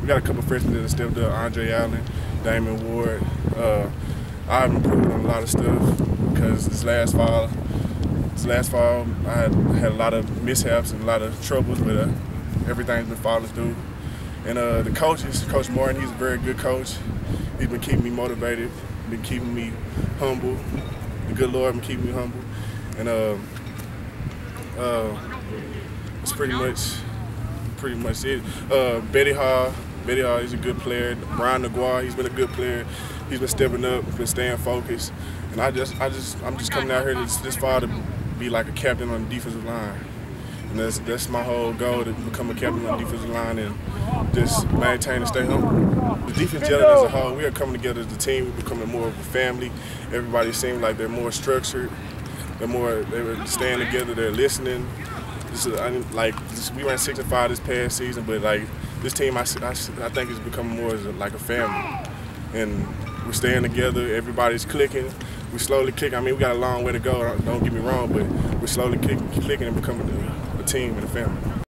we got a couple freshmen that stepped up. Andre Allen, Damon Ward. Uh, I've improved on a lot of stuff because this last fall, this last fall, I had, had a lot of mishaps and a lot of troubles, but uh, everything's been falling through. And uh, the coaches, Coach Martin, he's a very good coach. He's been keeping me motivated, been keeping me humble. The good Lord been keeping me humble. And uh, uh, it's pretty much pretty much it. Uh, Betty Hall, Hall is a good player. Brian Naguar, he's been a good player. He's been stepping up, been staying focused. And I just, I just, I'm just coming out here this, this far to be like a captain on the defensive line. And that's that's my whole goal to become a captain on the defensive line and just maintain and stay humble. The defense as a whole, we are coming together as a team. We're becoming more of a family. Everybody seems like they're more structured. They're more, they're staying together. They're listening. This is, I, like this, we and five this past season, but like this team, I, I, I think is becoming more as a, like a family, and we're staying together. Everybody's clicking. We slowly click. I mean, we got a long way to go. Don't get me wrong, but we're slowly clicking and becoming a, a team and a family.